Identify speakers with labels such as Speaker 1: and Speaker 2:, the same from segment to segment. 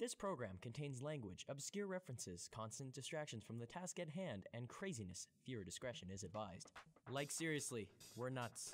Speaker 1: This program contains language, obscure references, constant distractions from the task at hand, and craziness. Viewer discretion is advised. Like, seriously, we're nuts.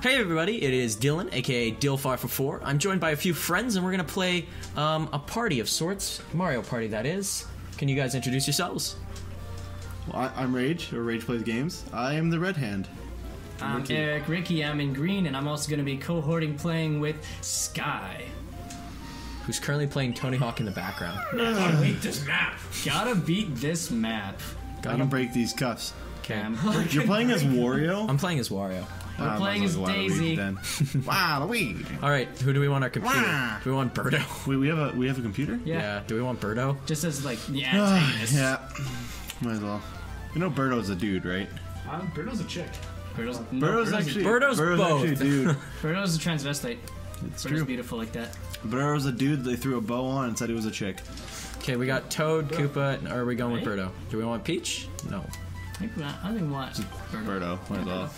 Speaker 1: Hey everybody, it is Dylan, aka Dill544. I'm joined by a few friends and we're gonna play um, a party of sorts. Mario Party, that is. Can you guys introduce yourselves?
Speaker 2: Well, I, I'm Rage, or Rage Plays Games. I am the Red Hand.
Speaker 3: I'm Eric Riccy, I'm in green, and I'm also going to be cohorting playing with Sky.
Speaker 1: Who's currently playing Tony Hawk in the background?
Speaker 3: Gotta beat this map. Gotta beat this map.
Speaker 2: Gotta break these cuffs.
Speaker 1: Okay.
Speaker 3: Um,
Speaker 2: You're playing as Wario?
Speaker 1: I'm playing as Wario.
Speaker 3: We're
Speaker 2: Ah,
Speaker 3: playing as
Speaker 2: as well Waluigi
Speaker 3: Daisy.
Speaker 2: Waluigi.
Speaker 1: Alright, who do we want our computer?
Speaker 2: Wah.
Speaker 1: Do we want Birdo?
Speaker 2: Wait, we have a we have a computer?
Speaker 3: Yeah.
Speaker 1: Do we want Birdo?
Speaker 3: Just as like the antagonist.
Speaker 2: yeah. Might as well. You know Birdo's a dude, right?
Speaker 4: Um, Birdo's a chick.
Speaker 3: Birdo's, no,
Speaker 2: Birdo's
Speaker 3: Birdo's
Speaker 2: actually
Speaker 1: Birdo's both.
Speaker 2: actually a dude.
Speaker 3: Birdo's a transvestite.
Speaker 2: It's
Speaker 3: Birdo's
Speaker 2: true.
Speaker 3: beautiful like that.
Speaker 2: Birdo's a dude they threw a bow on and said he was a chick.
Speaker 1: Okay, we got Toad, Koopa, and are we going with
Speaker 3: Right?
Speaker 1: Birdo? Do we want Peach? No.
Speaker 3: I think we want, I think we want Birdo.
Speaker 2: Birdo, might as well.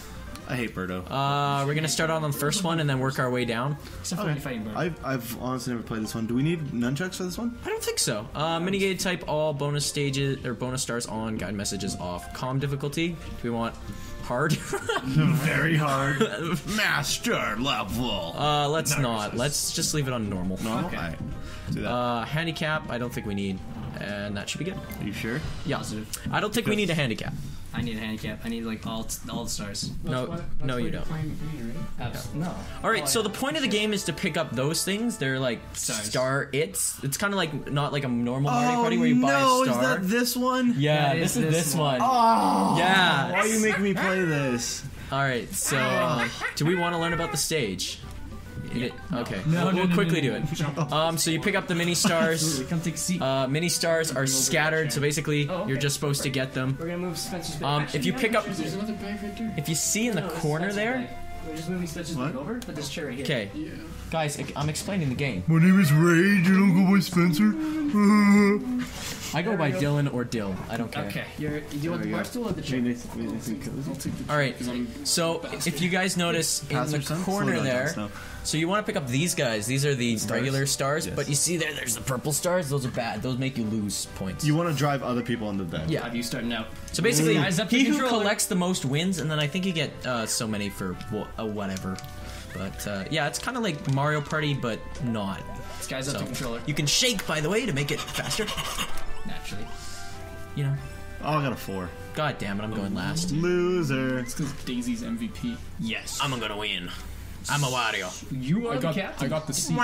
Speaker 2: I hate Birdo.
Speaker 1: Uh, we're gonna start on the first one and then work our way down.
Speaker 3: Except for when you're fighting Birdo.
Speaker 2: I've, I've honestly never played this one. Do we need nunchucks for this one?
Speaker 1: I don't think so. Uh, minigame type all bonus stages or bonus stars on, guide messages off. Calm difficulty. Do we want hard?
Speaker 2: Very hard. Master level.
Speaker 1: uh, let's not. Let's just leave it on normal.
Speaker 2: Normal?
Speaker 3: okay.
Speaker 2: Alright. Do that.
Speaker 1: Uh, handicap. I don't think we need, and that should be good.
Speaker 2: Are you sure?
Speaker 1: Yeah.
Speaker 3: Positive.
Speaker 1: I don't think we need a handicap.
Speaker 3: I need a handicap. I need like all all the stars.
Speaker 1: No,
Speaker 4: That's why-
Speaker 1: no,
Speaker 4: why
Speaker 1: you don't.
Speaker 4: playing me, right?
Speaker 3: Abs- No.
Speaker 1: All right. So the point of the game is to pick up those things. They're like
Speaker 3: Stars.
Speaker 1: star. It's it's kind of like not like a normal Mario Party where you buy
Speaker 2: Oh, no,
Speaker 1: a star.
Speaker 2: is that this one?
Speaker 1: yeah,
Speaker 3: That
Speaker 1: this
Speaker 3: is
Speaker 1: is
Speaker 3: this
Speaker 1: this one.
Speaker 3: one.
Speaker 2: Oh,
Speaker 1: Yeah.
Speaker 2: Why are you making me play this?
Speaker 1: All right. So, um, do we want to learn about the stage? It- okay.
Speaker 3: No,
Speaker 1: we'll,
Speaker 3: no,
Speaker 1: we'll quickly
Speaker 3: no, no,
Speaker 1: do it. Um, so you pick up the mini stars.
Speaker 3: Come take a seat.
Speaker 1: Uh, mini stars are scattered, so basically
Speaker 3: Oh, okay.
Speaker 1: you're just supposed to get them.
Speaker 3: We're gonna move Spencer's bag.
Speaker 1: Um, if you pick up,
Speaker 4: There's another bag right there.
Speaker 1: if you see in the
Speaker 3: no,
Speaker 1: corner there.
Speaker 3: We're just moving Spencer's
Speaker 2: What?
Speaker 3: bag over, but this chair right here.
Speaker 1: Okay,
Speaker 4: Yeah.
Speaker 1: guys, I- I'm explaining the game.
Speaker 2: My name is Rage, and I'll go by Spencer.
Speaker 1: I go by Dylan or Dill. I don't care.
Speaker 3: Okay. You're, do you want the
Speaker 2: we
Speaker 3: bar
Speaker 2: go.
Speaker 3: stool or the chair?
Speaker 1: All right. So if you guys notice in
Speaker 2: Pass
Speaker 1: the
Speaker 2: or something?
Speaker 1: corner
Speaker 2: down,
Speaker 1: there,
Speaker 2: Snow.
Speaker 1: so you want to pick up these guys. These are the
Speaker 2: Stars?
Speaker 1: regular stars,
Speaker 2: Yes.
Speaker 1: but you see there, there's the purple stars. Those are bad. Those make you lose points.
Speaker 2: You want to drive other people into the bed?
Speaker 1: Yeah.
Speaker 3: Have you starting out?
Speaker 1: So basically,
Speaker 3: Guys, up to
Speaker 1: he who
Speaker 3: controller.
Speaker 1: collects the most wins, and then I think you get uh, so many for wha- uh, whatever. But uh, yeah, it's kind of like Mario Party, but not.
Speaker 3: This guy's up
Speaker 1: So
Speaker 3: to controller.
Speaker 1: you can shake, by the way, to make it faster.
Speaker 3: Naturally.
Speaker 1: You know.
Speaker 2: Oh, I got a four.
Speaker 1: God damn it, I'm going last.
Speaker 2: Loser.
Speaker 4: It's because Daisy's MVP.
Speaker 3: Yes.
Speaker 1: I'm gonna win. I'm a Wario.
Speaker 3: you are
Speaker 4: I got,
Speaker 3: the captain.
Speaker 4: I got the seat.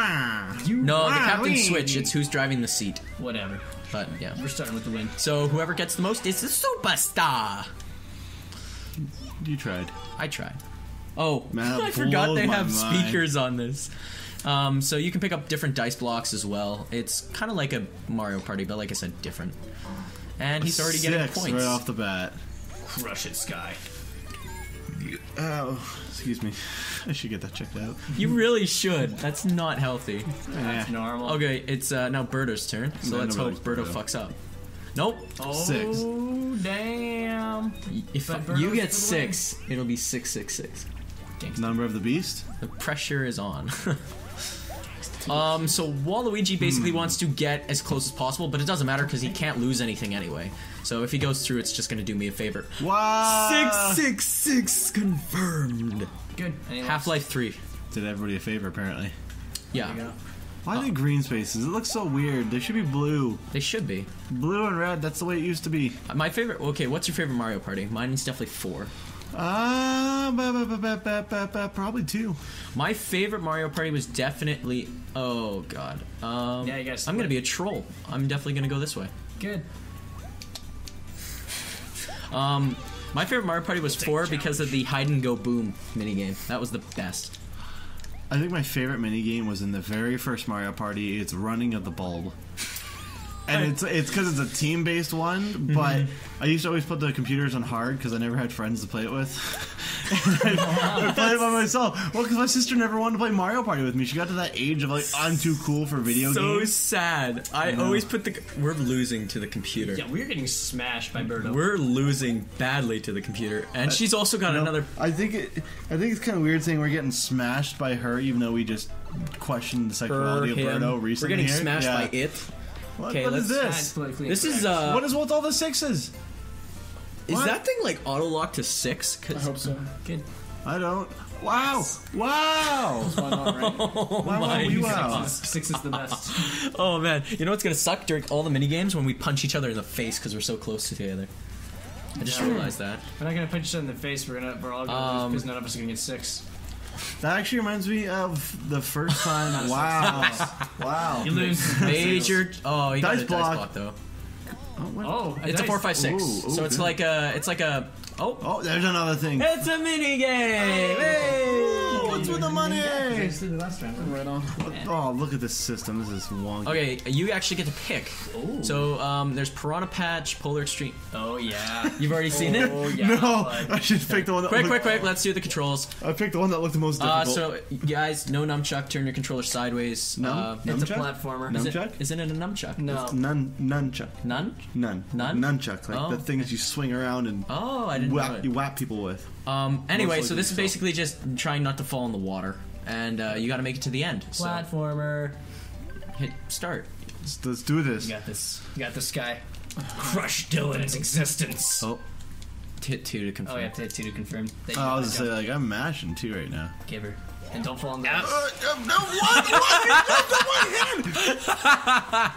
Speaker 3: You.
Speaker 1: No, the captain switch. It's who's driving the seat.
Speaker 3: Whatever.
Speaker 1: But yeah.
Speaker 3: We're starting with the win.
Speaker 1: So whoever gets the most is the superstar.
Speaker 2: You tried.
Speaker 1: I tried. Oh,
Speaker 2: Man,
Speaker 1: I forgot
Speaker 2: blows
Speaker 1: they
Speaker 2: my
Speaker 1: have
Speaker 2: mind.
Speaker 1: speakers on this. Um, so you can pick up different dice blocks as well. It's kind of like a Mario Party, but like I said, different. And he's already getting
Speaker 2: Six
Speaker 1: points.
Speaker 2: right off the bat.
Speaker 3: Crush it, Sky.
Speaker 2: Oh, excuse me. I should get that checked out.
Speaker 1: You really should. That's not healthy.
Speaker 3: That's normal.
Speaker 1: Okay, it's uh, now Birdo's turn. So
Speaker 2: No,
Speaker 1: let's hope
Speaker 2: nobody
Speaker 1: Birdo fucks up. Nope.
Speaker 3: Oh,
Speaker 2: Six.
Speaker 3: damn.
Speaker 1: If
Speaker 3: But
Speaker 1: you get
Speaker 3: for win.
Speaker 1: six, it'll be six six six.
Speaker 2: Number of the beast.
Speaker 1: The pressure is on. um, so Waluigi basically
Speaker 2: Hmm.
Speaker 1: wants to get as close as possible, but it doesn't matter because he can't lose anything anyway. So if he goes through, it's just going to do me a favor.
Speaker 2: Wow.
Speaker 1: six six confirmed.
Speaker 3: Good.
Speaker 1: Half Life Three.
Speaker 2: Did everybody a favor, apparently.
Speaker 1: Yeah,
Speaker 3: There you go.
Speaker 2: Why are they green spaces? It looks so weird. They should be blue.
Speaker 1: they should be.
Speaker 2: Blue and red, that's the way it used to be.
Speaker 1: My favorite. Okay, what's your favorite Mario Party? Mine is definitely four.
Speaker 2: Ah, ba, probably two.
Speaker 1: My favorite Mario Party was definitely. Oh God. Um,
Speaker 3: Yeah, you gotta
Speaker 1: I'm gonna be a troll. I'm definitely gonna go this way.
Speaker 3: Good.
Speaker 1: Um, my favorite Mario Party was four because of the hide and go boom minigame. That was the best.
Speaker 2: I think my favorite minigame was in the very first Mario Party. It's running of the bulb. And it's it's because it's a team based one, mm-hmm. but I used to always put the computers on hard because I never had friends to play it with. I played it by myself. Well, because my sister never wanted to play Mario Party with me. She got to that age of like, I'm too cool for video
Speaker 1: so
Speaker 2: games.
Speaker 1: So sad. I
Speaker 2: know.
Speaker 1: always put the. We're losing to the computer.
Speaker 3: Yeah, we're getting smashed by Birdo.
Speaker 1: We're losing badly to the computer, and she's uh, also got
Speaker 2: No,
Speaker 1: another.
Speaker 2: I think it. I think it's kind of weird saying we're getting smashed by her, even though we just questioned the
Speaker 1: Her,
Speaker 2: sexuality of
Speaker 1: him.
Speaker 2: Birdo
Speaker 1: We're getting
Speaker 2: here.
Speaker 1: smashed
Speaker 2: Yeah.
Speaker 1: by it.
Speaker 2: What,
Speaker 1: Okay,
Speaker 2: what is
Speaker 1: let's-
Speaker 3: That's
Speaker 2: this?
Speaker 3: politically
Speaker 1: This is uh.
Speaker 2: What is with all the sixes?
Speaker 1: is
Speaker 2: what?
Speaker 1: that thing like auto lock to six?
Speaker 4: I
Speaker 1: 'Cause-
Speaker 4: hope so.
Speaker 3: Good.
Speaker 2: I don't. Wow! Wow!
Speaker 4: Why not, right?
Speaker 2: Why
Speaker 1: my
Speaker 2: won't we
Speaker 1: God.
Speaker 2: wow?
Speaker 3: Six is the best.
Speaker 1: Oh man, you know what's gonna suck during all the mini games when we punch each other in the face because we're so close together. I just realized that.
Speaker 3: We're not gonna punch each other in the face. We're gonna. We're all gonna
Speaker 1: Um,
Speaker 3: lose because none of us are gonna get six.
Speaker 2: That actually reminds me of the first time. wow! Wow!
Speaker 3: You lose.
Speaker 1: Major. Oh, you got
Speaker 2: Dice
Speaker 1: a
Speaker 2: block.
Speaker 1: dice block though.
Speaker 3: Oh, oh,
Speaker 1: It's a
Speaker 3: dice.
Speaker 1: four, five, six.
Speaker 2: Ooh, ooh,
Speaker 1: so it's
Speaker 2: good.
Speaker 1: like a. It's like a. Oh,
Speaker 2: Oh, there's another thing.
Speaker 1: it's a mini game. Oh. Hey!
Speaker 2: What's with the money?
Speaker 3: Thanks to the last round.
Speaker 4: Right on.
Speaker 2: Oh, look at this system. This is wonky.
Speaker 1: Okay, you actually get to pick. So um, there's Piranha Patch, Polar Extreme.
Speaker 3: Oh yeah.
Speaker 1: You've already seen it.
Speaker 3: Oh yeah.
Speaker 2: No,
Speaker 3: bud.
Speaker 2: I should pick the one that
Speaker 1: Quick,
Speaker 2: looked,
Speaker 1: quick, quick! Let's do the controls.
Speaker 2: I picked the one that looked the most
Speaker 1: Uh, so guys, no nunchuck. Turn your controller sideways.
Speaker 2: Num-
Speaker 1: Uh,
Speaker 2: num-
Speaker 3: It's a platformer.
Speaker 2: Num-
Speaker 1: is it,
Speaker 2: Nunchuck?
Speaker 1: isn't it a nunchuck?
Speaker 3: No.
Speaker 2: None, nunchuck.
Speaker 1: None?
Speaker 2: None.
Speaker 1: None?
Speaker 2: Nunchuck. Like
Speaker 1: Oh.
Speaker 2: the things you swing around and
Speaker 1: Oh, I didn't know it.
Speaker 2: you whap people with.
Speaker 1: Um, anyway,
Speaker 2: Most
Speaker 1: so this is
Speaker 2: likely
Speaker 1: basically just trying not to fall in the water, and uh, you got to make it to the end. So
Speaker 3: Platformer.
Speaker 1: hit start.
Speaker 2: Let's, let's do this.
Speaker 3: You got this. You got this guy. Crush Dylan's existence.
Speaker 2: Oh,
Speaker 1: Hit two to confirm.
Speaker 3: Oh, you have to hit two to confirm. That you
Speaker 2: I was
Speaker 3: the
Speaker 2: gonna say like I'm mashing too right now.
Speaker 3: Give her. And don't fall in the. water.
Speaker 2: Uh, uh, no, what? What?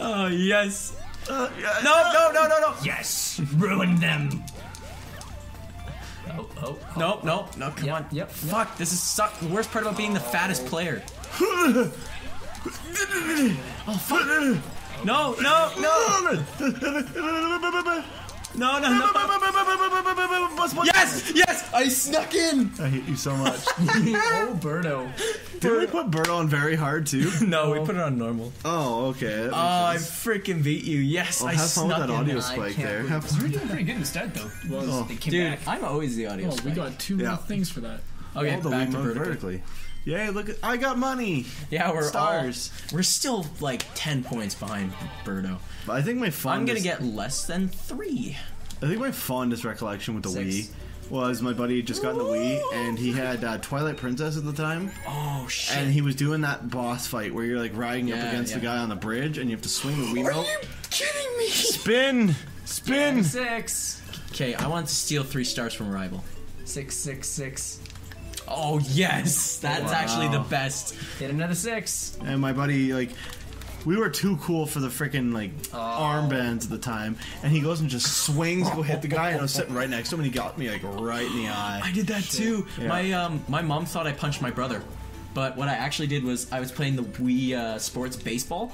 Speaker 1: Oh yes.
Speaker 2: Uh, yeah,
Speaker 1: No, no, no, no, no.
Speaker 3: Yes! Ruin them! Oh.
Speaker 1: No, no, no. Come
Speaker 3: Yep,
Speaker 1: on.
Speaker 3: yep,
Speaker 1: Fuck. This is suck. The worst part about being the fattest player.
Speaker 2: Oh fuck!
Speaker 1: No, no, no, no, no, no. Yes, yes. I snuck in.
Speaker 2: I hate you so much.
Speaker 3: Oh, Birdo.
Speaker 2: Did we put Birdo on very hard too?
Speaker 1: No, we oh. put it on normal.
Speaker 2: Oh, okay. that makes
Speaker 1: Oh, I freaking beat you. Yes,
Speaker 2: Well,
Speaker 1: I
Speaker 2: have fun with
Speaker 1: snuck
Speaker 2: that
Speaker 1: in.
Speaker 2: audio
Speaker 3: I
Speaker 2: spike
Speaker 3: can't
Speaker 2: there. Have fun.
Speaker 3: We're doing pretty good in the start, though.
Speaker 2: Oh.
Speaker 3: Came
Speaker 1: Dude,
Speaker 3: back.
Speaker 1: I'm always the audio.
Speaker 4: Oh, we got two
Speaker 2: Yeah.
Speaker 4: things for that.
Speaker 1: Okay,
Speaker 2: All the
Speaker 1: back to vertically.
Speaker 2: vertically. Yay! Look at I got money.
Speaker 1: Yeah, we're
Speaker 2: Stars.
Speaker 1: All, we're still like ten points behind Birdo.
Speaker 2: But I think my fondest.
Speaker 1: I'm gonna get less than three.
Speaker 2: I think my fondest recollection with the
Speaker 1: Six.
Speaker 2: Wii was my buddy just got the Wii and he had uh, Twilight Princess at the time,
Speaker 1: Oh shit!
Speaker 2: and he was doing that boss fight where you're like riding up
Speaker 1: Yeah,
Speaker 2: against the guy on the bridge and you have to swing the wii are you
Speaker 1: kidding me?
Speaker 2: Spin, spin.
Speaker 3: Six.
Speaker 1: Okay, I want to steal three stars from rival.
Speaker 3: Six, six, six.
Speaker 1: Oh yes, that's
Speaker 2: Wow.
Speaker 1: actually the best.
Speaker 3: Hit another six.
Speaker 2: And my buddy like. We were too cool for the freaking like armbands at the time, and he goes and just swings to go hit the guy, and I was sitting right next to him, and he got me like right in the eye.
Speaker 1: I did that too.
Speaker 2: Yeah.
Speaker 1: My um, my mom thought I punched my brother, but what I actually did was I was playing the Wii uh, Sports baseball,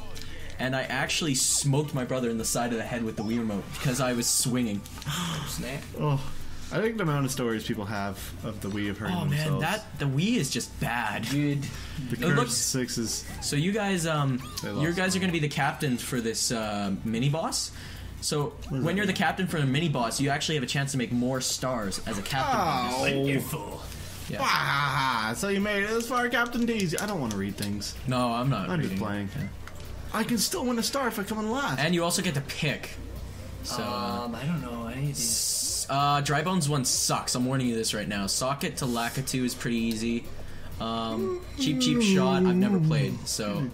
Speaker 1: and I actually smoked my brother in the side of the head with the Wii remote because I was swinging.
Speaker 3: Snap.
Speaker 2: Oh, I think the amount of stories people have of the Wii of hurting
Speaker 1: Oh man, that the Wii is just bad.
Speaker 3: Good.
Speaker 2: the
Speaker 1: it
Speaker 2: curse
Speaker 1: looks-
Speaker 2: sixes.
Speaker 1: So you guys, um,
Speaker 2: They lost
Speaker 1: you guys are going to be the captains for this uh, mini boss. So when you're the captain for the mini boss, you actually have a chance to make more stars as a captain.
Speaker 3: Wonderful.
Speaker 1: Yeah.
Speaker 2: Ah, so you made it this far, Captain Daisy. I don't want to read things.
Speaker 1: No, I'm not.
Speaker 2: I'm just
Speaker 1: reading it.
Speaker 2: playing.
Speaker 1: Yeah.
Speaker 2: I can still win a star if I come in last.
Speaker 1: And you also get to pick. So
Speaker 3: Um, I don't know any of these.
Speaker 1: Uh, Dry Bones one sucks. I'm warning you this right now. Sock It to Lakitu is pretty easy. Um, Cheep Cheep Shot. I've never played. So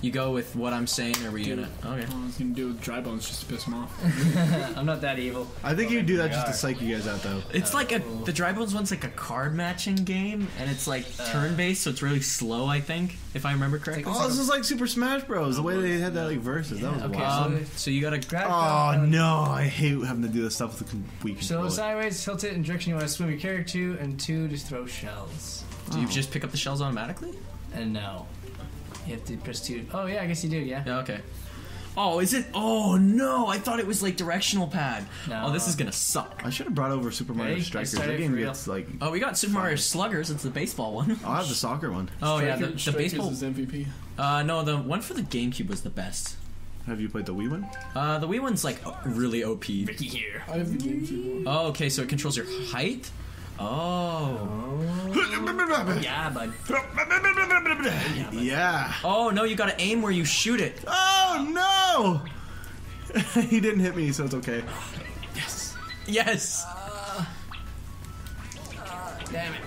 Speaker 1: you go with what I'm saying, or were you gonna? Okay.
Speaker 4: All I was gonna do with dry bones just to piss him off.
Speaker 3: I'm not that evil.
Speaker 2: I think you do that just to
Speaker 3: are.
Speaker 2: psych you guys out, though.
Speaker 1: It's like a the Dry Bones one's like a card matching game, and it's like turn based, so it's really slow. I think, if I remember correctly.
Speaker 2: Oh, this is like Super Smash Bros. The way they had that like verses, that was
Speaker 3: Okay,
Speaker 2: wild.
Speaker 1: Um, so you gotta
Speaker 3: Grab
Speaker 2: Oh
Speaker 3: uh,
Speaker 2: no, I hate having to do this stuff with the weak
Speaker 3: So
Speaker 2: controller.
Speaker 3: sideways, tilt it in direction you want to swim your character to, and two, just throw shells.
Speaker 1: do you just pick up the shells automatically?
Speaker 3: And no. You have to press two. Oh, yeah, I guess you do, yeah.
Speaker 1: Yeah. Okay. Oh, is it? Oh no! I thought it was like directional pad.
Speaker 3: No.
Speaker 1: Oh, this is gonna suck.
Speaker 2: I should have brought over Super Mario
Speaker 3: Ready?
Speaker 2: Strikers.
Speaker 3: I started
Speaker 2: That game
Speaker 3: for real.
Speaker 2: gets like.
Speaker 1: Oh, we got Super Mario Sluggers. It's the baseball one.
Speaker 2: I'll have the soccer one.
Speaker 1: Oh yeah, the,
Speaker 4: Striker-
Speaker 1: the baseball.
Speaker 4: is MVP.
Speaker 1: Uh, no, the one for the GameCube was the best.
Speaker 2: Have you played the Wii one?
Speaker 1: Uh, the Wii one's like really OP.
Speaker 3: Riccy here.
Speaker 4: I have the GameCube one.
Speaker 1: Oh, okay, so it controls your height. Oh.
Speaker 3: Yeah, bud.
Speaker 2: Yeah.
Speaker 1: Oh no, you gotta aim where you shoot it.
Speaker 2: Oh no! he didn't hit me, so it's okay.
Speaker 1: Yes. Yes!
Speaker 3: Uh damn it.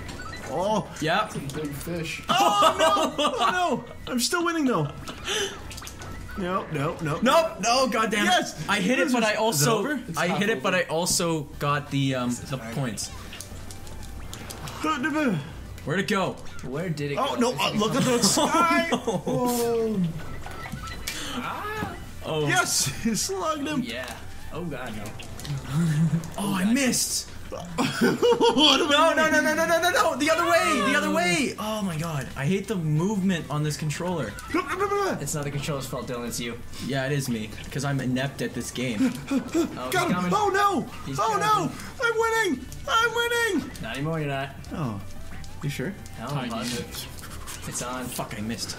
Speaker 2: Oh,
Speaker 1: Yep.
Speaker 4: Big fish.
Speaker 2: oh no! Oh no! I'm still winning though. No, no, no.
Speaker 1: Nope. No. Goddamn.
Speaker 2: Yes!
Speaker 1: I hit it, but I also? I hit it, but I also got the um the points. Where'd it go?
Speaker 3: Where did it go?
Speaker 2: Oh
Speaker 3: go?
Speaker 2: no! Uh, look at the sky! Oh.
Speaker 1: Oh.
Speaker 2: Yes, he slugged him.
Speaker 3: Yeah. Oh god, no.
Speaker 1: Oh, I missed. No, no, no, no, no, no, no, no! The other way! The other way! Oh my god, I hate the movement on this controller.
Speaker 3: It's not the controller's fault, Dylan. It's you.
Speaker 1: Yeah, it is me, because I'm inept at this game.
Speaker 3: Oh,
Speaker 2: Got him!
Speaker 3: coming.
Speaker 2: Oh no!
Speaker 3: He's
Speaker 2: oh
Speaker 3: coming.
Speaker 2: no! I'm winning! I'm winning!
Speaker 3: Not anymore, you're not.
Speaker 2: Oh, you sure?
Speaker 3: Oh, no,
Speaker 4: Tiny
Speaker 3: positive.
Speaker 4: bit.
Speaker 3: It's on.
Speaker 1: Fuck, I missed.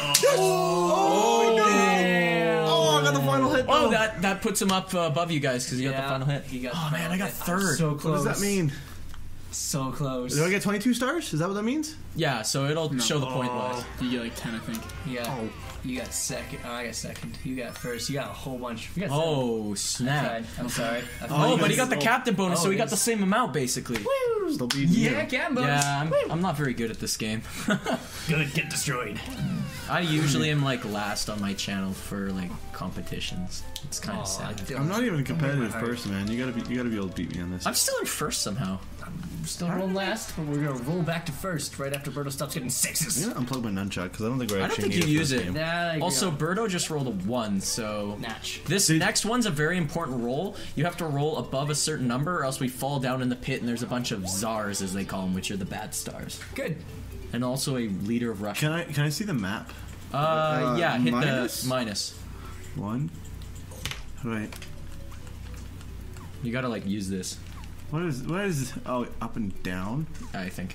Speaker 2: Oh, no! Oh, I got the final hit.
Speaker 1: Oh, that that puts him up uh, above you guys because you got the final hit.
Speaker 3: he got
Speaker 1: oh
Speaker 3: the
Speaker 1: man, I got
Speaker 3: hit.
Speaker 1: third.
Speaker 3: So close.
Speaker 2: What does that mean?
Speaker 3: So close.
Speaker 2: Do I get 22 stars? Is that what that means?
Speaker 1: yeah, so it'll show the point
Speaker 2: Oh.
Speaker 1: wise.
Speaker 4: You get like 10, I think.
Speaker 3: Yeah.
Speaker 2: Oh.
Speaker 3: You got second. Oh, I got second. You got first. You got a whole bunch. You got
Speaker 1: Oh
Speaker 3: seven.
Speaker 1: snap!
Speaker 3: I'm sorry. I
Speaker 1: Oh, but he got the captain bonus,
Speaker 3: oh,
Speaker 1: so he got
Speaker 3: oh,
Speaker 1: the same amount basically.
Speaker 2: Still beating you.
Speaker 3: Yeah, can bonus.
Speaker 1: Yeah, I'm, I'm not very good at this game.
Speaker 3: Good. Get destroyed.
Speaker 1: I usually am like last on my channel for like competitions. It's kind of sad.
Speaker 2: I'm not even a competitive
Speaker 3: heart.
Speaker 2: person, man. You gotta be, you gotta be able to beat me on this.
Speaker 1: I'm still in first somehow.
Speaker 3: I'm still roll last, but we're gonna roll back to first right after Birdo stops getting sixes.
Speaker 2: I'm gonna unplug my nunchuck because I don't think we're actually.
Speaker 1: I don't
Speaker 2: actually.
Speaker 1: think you
Speaker 2: for
Speaker 1: use
Speaker 2: this
Speaker 1: it.
Speaker 2: Game.
Speaker 3: Nah, there you
Speaker 1: Also,
Speaker 3: go.
Speaker 1: Birdo just rolled a one, so
Speaker 3: Natch.
Speaker 1: this
Speaker 2: Dude.
Speaker 1: next one's a very important roll. You have to roll above a certain number, or else we fall down in the pit, and there's a bunch of czars, as they call them, which are the bad stars,
Speaker 3: Good.
Speaker 1: and also a leader of Russia.
Speaker 2: Can I can I see the map?
Speaker 1: Uh,
Speaker 2: Uh,
Speaker 1: yeah, hit
Speaker 2: minus?
Speaker 1: the minus.
Speaker 2: One. How do I?
Speaker 1: You gotta like use this.
Speaker 2: What is what is? Oh, up and down.
Speaker 1: I think.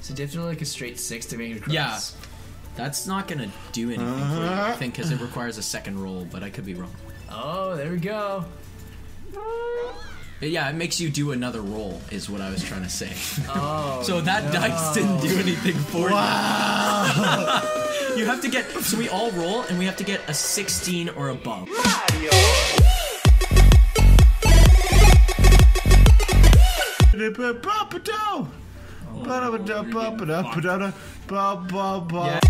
Speaker 3: So do you have to do like a straight six to make it across?
Speaker 1: Yeah. That's not gonna do anything for you, I think, because it uh-huh. requires a second roll, but I could be wrong.
Speaker 3: Oh, there we go.
Speaker 1: But yeah, it makes you do another roll, is what I was trying to say.
Speaker 3: Oh.
Speaker 1: So that dice didn't do anything for you. you have to get. So we all roll, and we have to get a 16 or above.
Speaker 2: Ba-da-ba-ba-da. Ba-da-ba-da-ba-da-ba-da. Ba-ba-ba.
Speaker 1: Yeah.